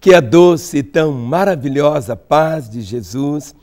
Que a doce e tão maravilhosa paz de Jesus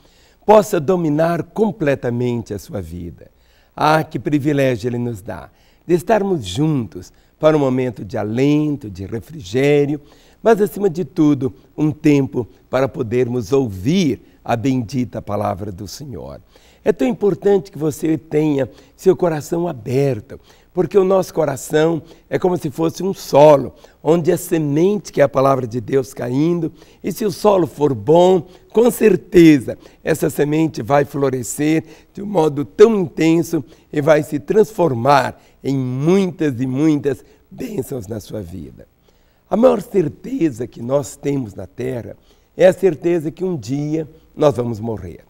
possa dominar completamente a sua vida. Ah, que privilégio Ele nos dá de estarmos juntos para um momento de alento, de refrigério, mas acima de tudo, um tempo para podermos ouvir a bendita palavra do Senhor. É tão importante que você tenha seu coração aberto, porque o nosso coração é como se fosse um solo, onde a semente que é a palavra de Deus caindo, e se o solo for bom, com certeza essa semente vai florescer de um modo tão intenso e vai se transformar em muitas e muitas bênçãos na sua vida. A maior certeza que nós temos na terra é a certeza que um dia nós vamos morrer.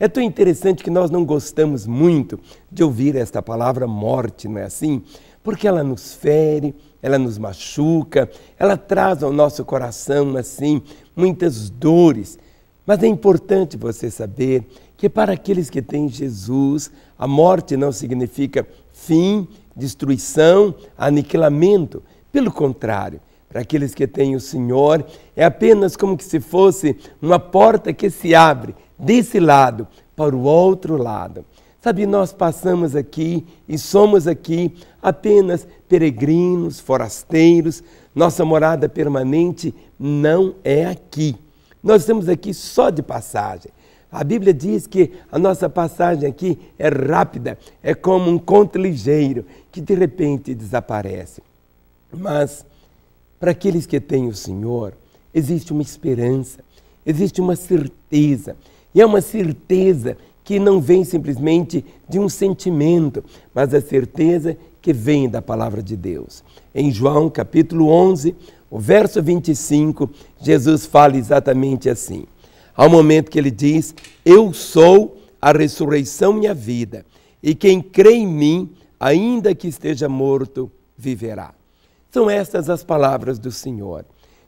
É tão interessante que nós não gostamos muito de ouvir esta palavra morte, não é assim? Porque ela nos fere, ela nos machuca, ela traz ao nosso coração, assim, muitas dores. Mas é importante você saber que para aqueles que têm Jesus, a morte não significa fim, destruição, aniquilamento. Pelo contrário, para aqueles que têm o Senhor, é apenas como que se fosse uma porta que se abre desse lado para o outro lado. Sabe, nós passamos aqui e somos aqui apenas peregrinos, forasteiros, nossa morada permanente não é aqui. Nós estamos aqui só de passagem. A Bíblia diz que a nossa passagem aqui é rápida, é como um conto ligeiro que de repente desaparece. Mas para aqueles que têm o Senhor, existe uma esperança, existe uma certeza. E é uma certeza que não vem simplesmente de um sentimento, mas a certeza que vem da palavra de Deus. Em João capítulo 11, o verso 25, Jesus fala exatamente assim. Um momento que ele diz: Eu sou a ressurreição e a vida, e quem crê em mim, ainda que esteja morto, viverá. São estas as palavras do Senhor.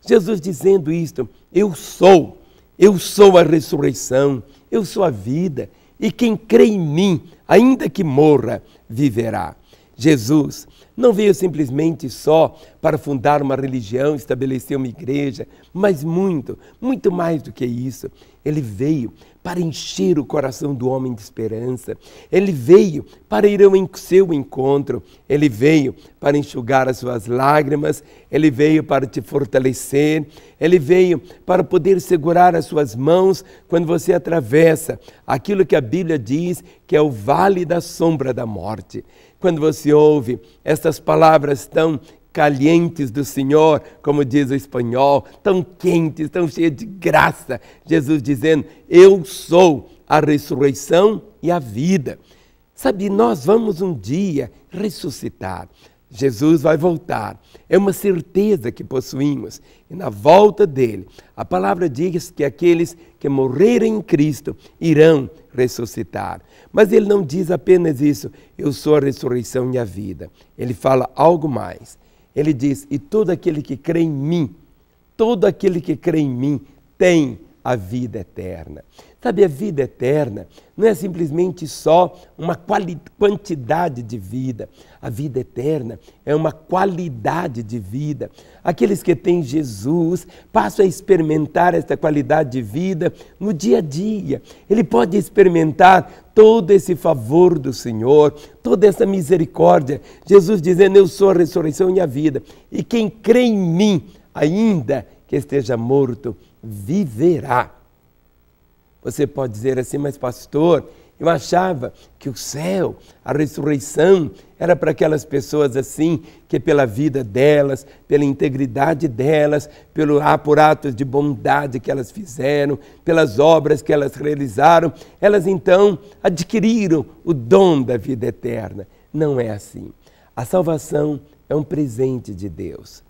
Jesus dizendo isto: Eu sou, eu sou a ressurreição, eu sou a vida, e quem crê em mim, ainda que morra, viverá. Jesus não veio simplesmente só para fundar uma religião, estabelecer uma igreja, mas muito, muito mais do que isso. Ele veio para encher o coração do homem de esperança. Ele veio para ir ao seu encontro. Ele veio para enxugar as suas lágrimas. Ele veio para te fortalecer. Ele veio para poder segurar as suas mãos quando você atravessa aquilo que a Bíblia diz que é o vale da sombra da morte. Quando você ouve estas palavras tão calientes do Senhor, como diz o espanhol, tão quentes, tão cheias de graça. Jesus dizendo: Eu sou a ressurreição e a vida. Sabe, nós vamos um dia ressuscitar. Jesus vai voltar. É uma certeza que possuímos. E na volta dele, a palavra diz que aqueles que morrerem em Cristo irão ressuscitar. Mas ele não diz apenas isso, eu sou a ressurreição e a vida. Ele fala algo mais. Ele diz: E todo aquele que crê em mim, todo aquele que crê em mim tem a vida eterna. Sabe, a vida eterna não é simplesmente só uma quantidade de vida. A vida eterna é uma qualidade de vida. Aqueles que têm Jesus passam a experimentar essa qualidade de vida no dia a dia. Ele pode experimentar todo esse favor do Senhor, toda essa misericórdia. Jesus dizendo: Eu sou a ressurreição e a vida. E quem crê em mim, ainda que esteja morto, viverá. Você pode dizer assim, mas pastor, eu achava que o céu, a ressurreição, era para aquelas pessoas assim, que pela vida delas, pela integridade delas, pelo, ah, por atos de bondade que elas fizeram, pelas obras que elas realizaram, elas então adquiriram o dom da vida eterna. Não é assim. A salvação é um presente de Deus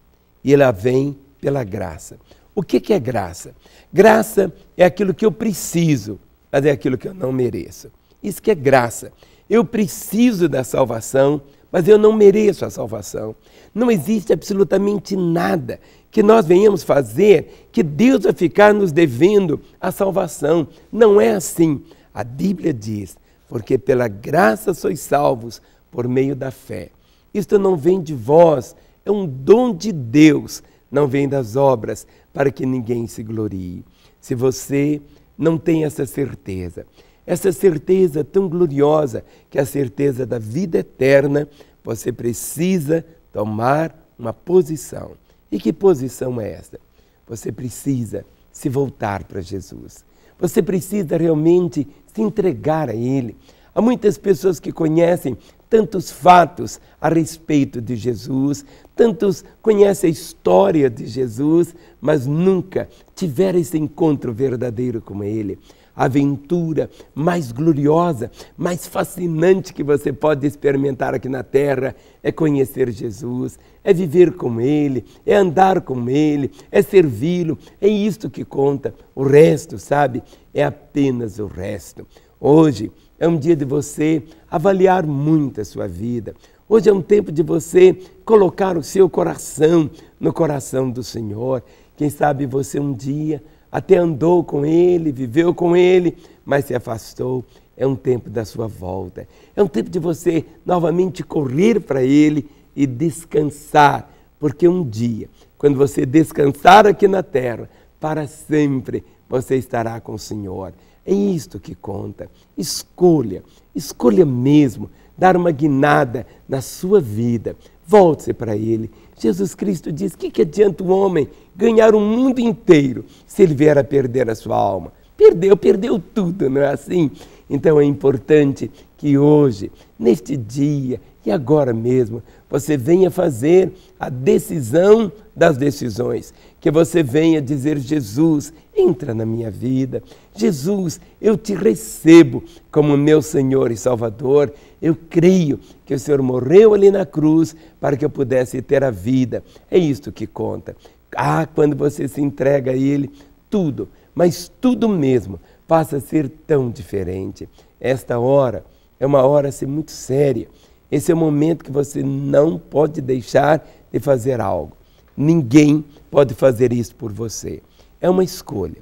e ela vem pela graça. O que, é graça? Graça é aquilo que eu preciso, mas é aquilo que eu não mereço. Isso que é graça. Eu preciso da salvação, mas eu não mereço a salvação. Não existe absolutamente nada que nós venhamos fazer que Deus vai ficar nos devendo a salvação. Não é assim. A Bíblia diz: porque pela graça sois salvos por meio da fé. Isto não vem de vós, é um dom de Deus não vem das obras, para que ninguém se glorie. Se você não tem essa certeza, essa certeza tão gloriosa, que é a certeza da vida eterna, você precisa tomar uma posição. E que posição é essa? Você precisa se voltar para Jesus. Você precisa realmente se entregar a Ele. Há muitas pessoas que conhecem tantos fatos a respeito de Jesus, tantos conhecem a história de Jesus, mas nunca tiveram esse encontro verdadeiro com Ele a aventura mais gloriosa, mais fascinante que você pode experimentar aqui na terra é conhecer Jesus, é viver com Ele, é andar com Ele, é servi-lo. É isto que conta. O resto, sabe, é apenas o resto. Hoje é um dia de você avaliar muito a sua vida. Hoje é um tempo de você colocar o seu coração no coração do Senhor. Quem sabe você um dia até andou com ele, viveu com ele, mas se afastou. É um tempo da sua volta. É um tempo de você novamente correr para ele e descansar, porque um dia, quando você descansar aqui na terra, para sempre você estará com o Senhor. É isto que conta. Escolha, escolha mesmo dar uma guinada na sua vida. Volte-se para Ele. Jesus Cristo diz: que, que adianta o homem ganhar o mundo inteiro se ele vier a perder a sua alma? Perdeu, perdeu tudo, não é assim? Então é importante que hoje, neste dia e agora mesmo, você venha fazer a decisão das decisões. Que você venha dizer: Jesus, entra na minha vida. Jesus, eu te recebo como meu Senhor e Salvador. Eu creio que o Senhor morreu ali na cruz para que eu pudesse ter a vida. É isto que conta. Ah, quando você se entrega a Ele, tudo, mas tudo mesmo, passa a ser tão diferente. Esta hora é uma hora assim, muito séria. Esse é o momento que você não pode deixar de fazer algo. Ninguém pode fazer isso por você. É uma escolha.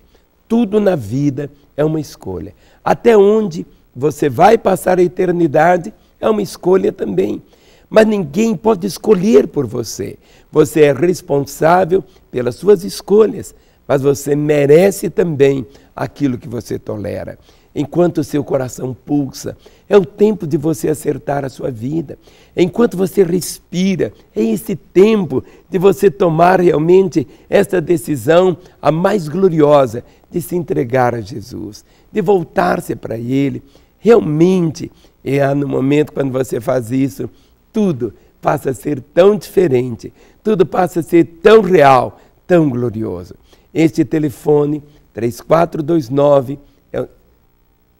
Tudo na vida é uma escolha. Até onde você vai passar a eternidade é uma escolha também. Mas ninguém pode escolher por você. Você é responsável pelas suas escolhas, mas você merece também aquilo que você tolera. Enquanto o seu coração pulsa, é o tempo de você acertar a sua vida. Enquanto você respira, é esse tempo de você tomar realmente esta decisão, a mais gloriosa, de se entregar a Jesus, de voltar-se para Ele. Realmente, é no momento quando você faz isso, tudo passa a ser tão diferente, tudo passa a ser tão real, tão glorioso. Este telefone, 3429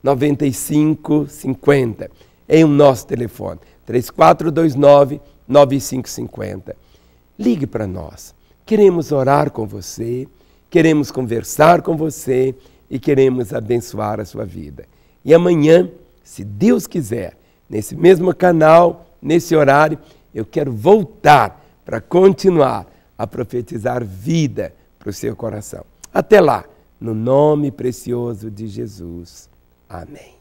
9550, é o nosso telefone, 3429 9550. Ligue para nós. Queremos orar com você queremos conversar com você e queremos abençoar a sua vida. E amanhã, se Deus quiser, nesse mesmo canal, nesse horário, eu quero voltar para continuar a profetizar vida para o seu coração. Até lá, no nome precioso de Jesus. Amém.